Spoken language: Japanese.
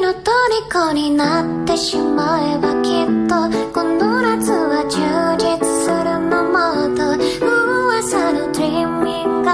の虜になってしまえばきっとこの夏は充実するままと噂のドリーミング